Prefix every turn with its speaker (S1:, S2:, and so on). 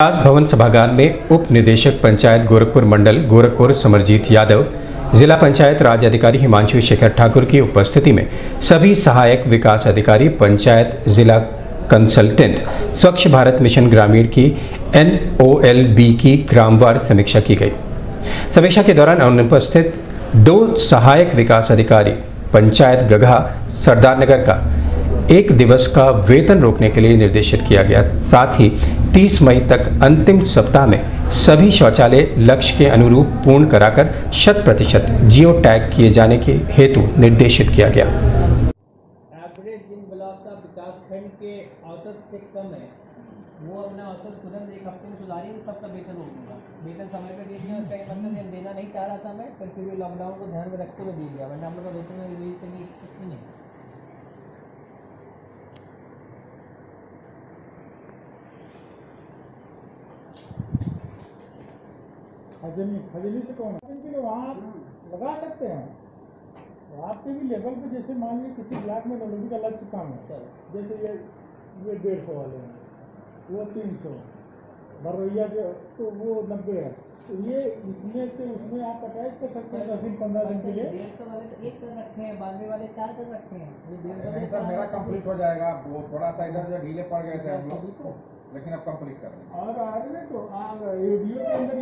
S1: विकास भवन सभागार में उप निदेशक पंचायत गोरखपुर मंडल गोरखपुर समरजीत यादव, जिला पंचायत राज अधिकारी हिमांशु शेखर ठाकुर की उपस्थिति में सभी सहायक विकास अधिकारी, पंचायत जिला कंसल्टेंट, स्वच्छ भारत मिशन ग्रामीण की एन की ग्रामवार समीक्षा की गई। समीक्षा के दौरान अनुपस्थित दो सहायक विकास अधिकारी, पंचायत गगहा सरदार नगर का एक दिवस का वेतन रोकने के लिए निर्देशित किया गया। साथ ही 30 मई तक अंतिम सप्ताह में सभी शौचालय लक्ष्य के अनुरूप पूर्ण कराकर शत प्रतिशत जियो टैग किए जाने के हेतु निर्देशित किया गया।
S2: एवरेज जिन ब्लॉक का विकास खंड के औसत से कम है, वो अपना औसत एक हफ़्ते में सबका वेतन हो दूँगा वेतन समय पर दे दिया मतलब देना नहीं चाह रहा था मैं, पर फिर भी लॉकडाउन को ध्यान में रखते हुए दे दिया। वरना हम लोग का वेतन रिलीज़ नहीं
S3: खजनी खजनी से कौन? के लिए वहाँ आप लगा सकते हैं। तो आपके भी लेवल पे जैसे मान लीजिए किसी ब्लॉक में नौकरी का लक्ष्य कम है।
S2: सर।
S3: जैसे ये ये डेढ़ सौ वाले हैं वो तीन सौ। बरैया के तो वो नब्बे है। तो ये इसमें से उसमें आप अटैच कर सकते हैं दस दिन पंद्रह दिन के लिए।
S2: डेढ़ सौ वाले तो एक कर रखे हैं बानवे वाले चार कर रखे हैं। ये डेढ़ सौ
S4: मेरा कंप्लीट हो जाएगा। वो थोड़ा सा इधर जो ढीले पड़ गए थे हम लोग। लेकिन अब कंप्लीट कर रहे हैं।
S3: और आगे तो आ वीडियो के अंदर